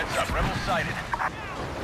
Heads up, rebel sighted.